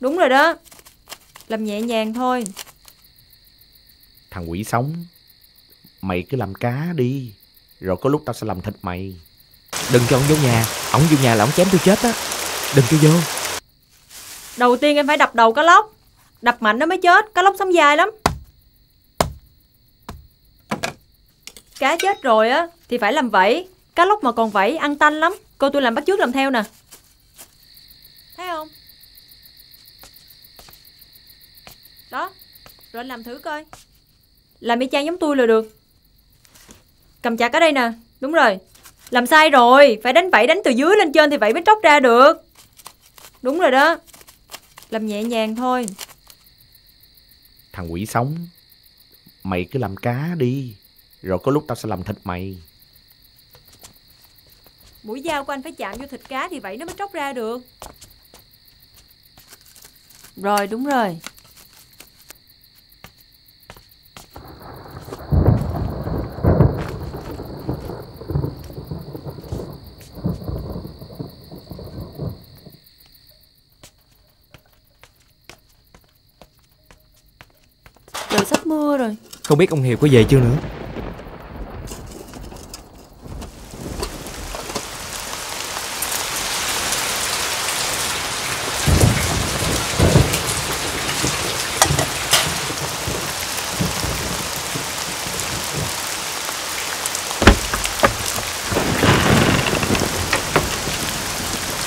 Đúng rồi đó. Làm nhẹ nhàng thôi. Thằng quỷ sống Mày cứ làm cá đi Rồi có lúc tao sẽ làm thịt mày. Đừng cho ông vô nhà. Ông vô nhà là ông chém tôi chết á. Đừng cho vô. Đầu tiên em phải đập đầu cá lóc. Đập mạnh nó mới chết. Cá lóc sống dài lắm. Cá chết rồi á Thì phải làm vẫy. Cá lóc mà còn vẫy ăn tanh lắm. Cô tôi làm bắt chước làm theo nè Thấy không Đó Rồi anh làm thử coi. Làm y chang giống tôi là được. Cầm chặt ở đây nè. Đúng rồi. Làm sai rồi. Phải đánh vẫy đánh từ dưới lên trên thì vẫy mới tróc ra được. Đúng rồi đó. Làm nhẹ nhàng thôi. Thằng quỷ sống. Mày cứ làm cá đi. Rồi có lúc tao sẽ làm thịt mày. Mũi dao của anh phải chạm vô thịt cá thì vậy nó mới tróc ra được. Rồi đúng rồi sắp mưa rồi. Không biết ông Hiệp có về chưa nữa.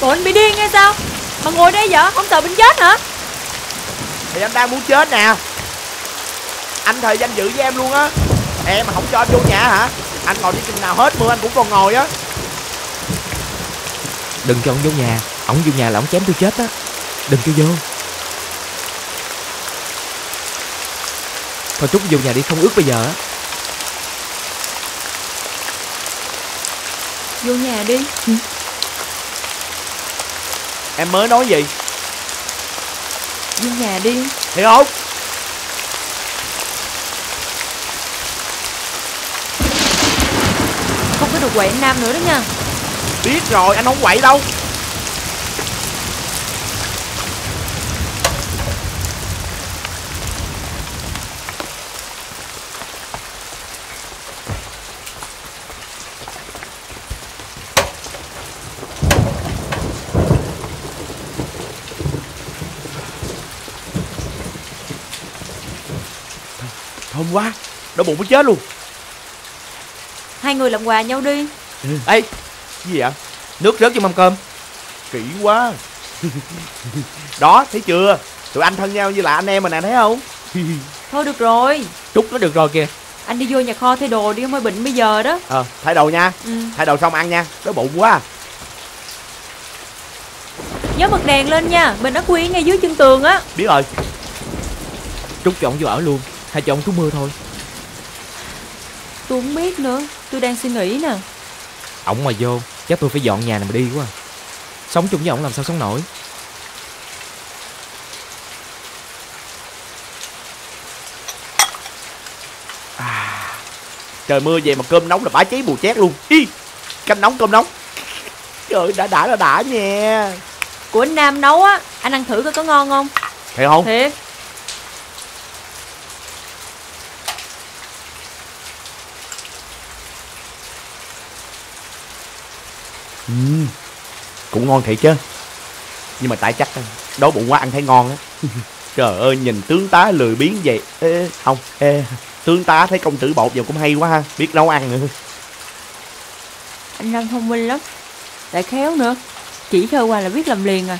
Bộ anh bị điên hay sao? Mà ngồi đây vậy? Không sợ bệnh chết hả? Thì anh đang muốn chết nè Anh thời danh dự với em luôn á. Em mà không cho anh vô nhà hả? Anh ngồi đi chừng nào hết mưa anh cũng còn ngồi á. Đừng cho ông vô nhà. Ông vô nhà là ông chém tôi chết á. Đừng cho vô. Thôi Trúc vô nhà đi không ướt bây giờ á. Vô nhà đi. Em mới nói gì? Vô nhà đi. Hiểu không Không có được quậy anh Nam nữa đó nha. Biết rồi, anh không quậy đâu. Thơm quá Đói bụng muốn chết luôn. Hai người làm quà nhau đi. Ê Gì vậy? Nước rớt vô mâm cơm. Kỹ quá. Đó thấy chưa? Tụi anh thân nhau như là anh em mà nè thấy không? Thôi được rồi. Trúc nó được rồi kìa. Anh đi vô nhà kho thay đồ đi Không phải bệnh bây giờ đó. Ờ thay đồ nha. Ừ. Thay đồ xong ăn nha. Đói bụng quá. Nhớ bật đèn lên nha. Bình ắc quy ngay dưới chân tường á. Biết rồi. Trúc cho ông vô ở luôn. Hay cho ông trú mưa thôi. Tôi không biết nữa Tôi đang suy nghĩ nè. Ông mà vô Chắc tôi phải dọn nhà này mà đi quá. À. Sống chung với ông làm sao sống nổi? Trời mưa về mà cơm nóng là bả cháy bù chét luôn. Hi, Canh nóng cơm nóng. Trời đã đã là đã nha. Của anh Nam nấu á Anh ăn thử coi có ngon không? Thấy không? Thiệt ừ. Cũng ngon thiệt chứ. Nhưng mà tại chắc đói bụng quá ăn thấy ngon á. Trời ơi nhìn tướng tá lười biếng vậy. Ê, Không ê, Tướng tá thấy công tử bột vào cũng hay quá ha Biết nấu ăn. Nữa Anh Nam thông minh lắm Lại khéo nữa. Chỉ sơ qua là biết làm liền à.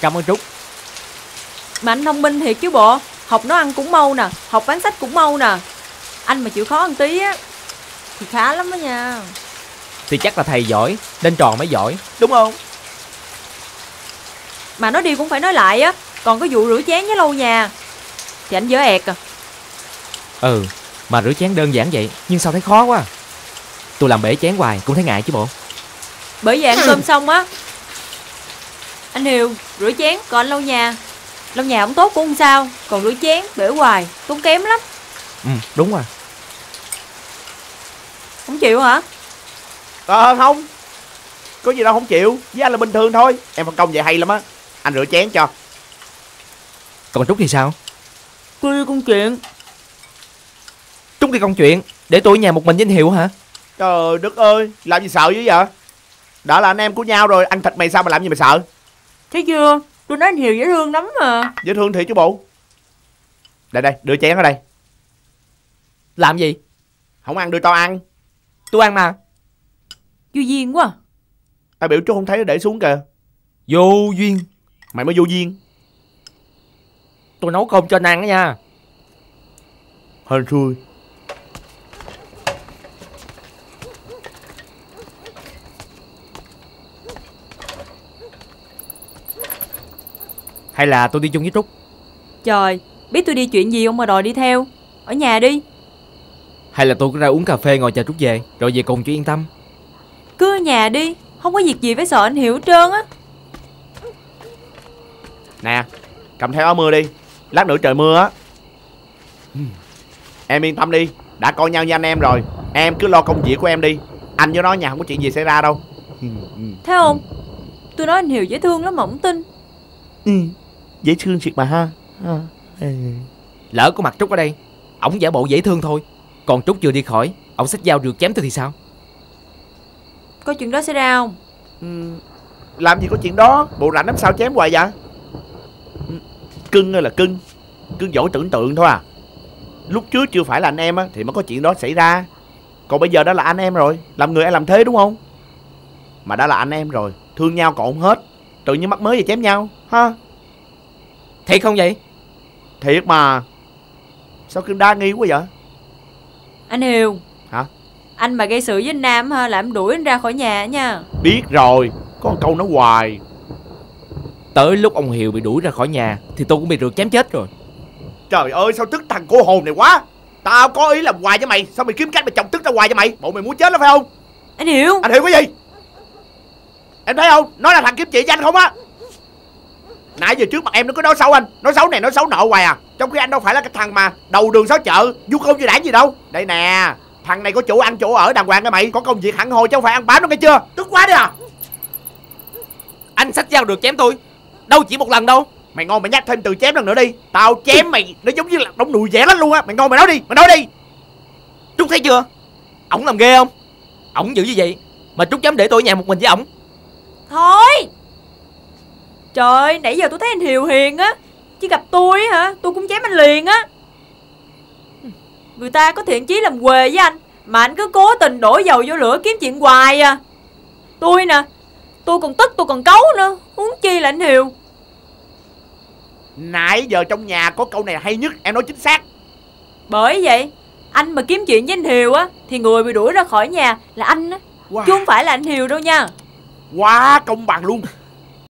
Cảm ơn Trúc. Mà anh thông minh thiệt chứ bộ. Học nấu ăn cũng mau nè Học bán sách cũng mau nè. Anh mà chịu khó ăn tí á Thì khá lắm đó nha Thì chắc là thầy giỏi Lên tròn mới giỏi. Đúng không? Mà nói đi cũng phải nói lại á Còn có vụ rửa chén với lau nhà Thì anh dở ẹt à. Ừ Mà rửa chén đơn giản vậy Nhưng sao thấy khó quá? Tôi làm bể chén hoài cũng thấy ngại chứ bộ. Bởi vậy ăn cơm xong á Anh Hiếu rửa chén còn anh lau nhà. Lau nhà không tốt cũng không sao Còn rửa chén bể hoài tốn kém lắm. Ừ đúng rồi. Không chịu hả Ờ không. Có gì đâu không chịu. Với anh là bình thường thôi. Em phân công vậy hay lắm á. Anh rửa chén cho. Còn Trúc thì sao? Tôi đi công chuyện. Trúc đi công chuyện. Để tôi ở nhà một mình với anh Hiệu hả? Trời đất ơi Làm gì sợ dữ vậy? Đã là anh em của nhau rồi Ăn thịt mày sao mà làm gì mà sợ? Thấy chưa? Tôi nói anh Hiểu dễ thương lắm mà. Dễ thương thiệt chứ bộ. Đây đây đưa chén ở đây. Làm gì? Không ăn đưa tao ăn. Tôi ăn mà Vô duyên quá à. Tao biểu chú không thấy nó để xuống kìa. Vô duyên. Mày mới vô duyên. Tôi nấu cơm cho anh ăn đó nha. Hên xui. Hay là tôi đi chung với Trúc? Trời Biết tôi đi chuyện gì không mà đòi đi theo. Ở nhà đi. Hay là tôi cứ ra uống cà phê ngồi chờ Trúc về Rồi về cùng cho yên tâm Cứ ở nhà đi. Không có việc gì phải sợ anh Hiểu trơn á. Nè Cầm theo áo mưa đi. Lát nữa trời mưa á. Em yên tâm đi Đã coi nhau như anh em rồi. Em cứ lo công việc của em đi. Anh với nó nhà không có chuyện gì xảy ra đâu. Thấy không? Tôi nói anh Hiểu dễ thương lắm mà không tin. Ừ, Dễ thương thiệt mà ha. Ừ. Lỡ có mặt Trúc ở đây Ổng giả bộ dễ thương thôi. Còn Trúc vừa đi khỏi Ổng xách dao rượt chém tôi thì sao Có chuyện đó xảy ra không? Ừ, Làm gì có chuyện đó? Bộ rảnh lắm sao chém hoài vậy? Ừ, Cưng ơi là cưng. Cưng giỏi tưởng tượng thôi à. Lúc trước chưa phải là anh em á Thì mới có chuyện đó xảy ra. Còn bây giờ đã là anh em rồi. Làm người ai làm thế đúng không? Mà đã là anh em rồi Thương nhau còn không hết. Tự nhiên mắc mới gì chém nhau ha? Thiệt không vậy? Thiệt mà. Sao cưng đa nghi quá vậy? Anh Hiểu Hả? Anh mà gây sự với anh Nam ha Là em đuổi anh ra khỏi nhà nha. Biết rồi Có một câu nói hoài. Tới lúc ông Hiệu bị đuổi ra khỏi nhà Thì tôi cũng bị rượt chém chết rồi. Trời ơi sao tức thằng cô hồn này quá? Tao có ý làm hoài với mày Sao mày kiếm cách mày chọc tức tao hoài cho mày? Bộ mày muốn chết đó phải không? Anh Hiểu Anh hiểu cái gì? Em thấy không? Nói là thằng kiếm chị với anh không á. Nãy giờ trước mặt em nó cứ nói xấu anh. Nói xấu này nói xấu nọ hoài à. Trong khi anh đâu phải là cái thằng mà Đầu đường xó chợ Du không như đảng gì đâu. Đây nè Thằng này có chỗ ăn chỗ ở đàng hoàng cái mày. Có công việc hẳn hồi chứ không phải ăn bám nó nghe chưa? Tức quá đi à. Anh xách dao rượt chém tôi. Đâu chỉ một lần đâu. Mày ngon mày nhắc thêm từ chém lần nữa đi. Tao chém mày Nó giống như là đống nùi dẻ lắm luôn á. Mày ngon mày nói đi Mày nói đi. Trúc thấy chưa? Ổng làm ghê không? Ổng dữ như vậy Mà Trúc dám để tôi ở nhà một mình với ổng. Thôi. Trời nãy giờ tôi thấy anh Hiểu hiền á Chứ gặp tôi á hả Tôi cũng chém anh liền á Người ta có thiện chí làm quề với anh Mà anh cứ cố tình đổ dầu vô lửa kiếm chuyện hoài à. Tôi nè Tôi còn tức tôi còn cấu nữa Huống chi là anh Hiểu Nãy giờ trong nhà có câu này hay nhất Em nói chính xác. Bởi vậy Anh mà kiếm chuyện với anh Hiểu á Thì người bị đuổi ra khỏi nhà là anh á Wow. Chứ không phải là anh Hiểu đâu nha. Quá công bằng luôn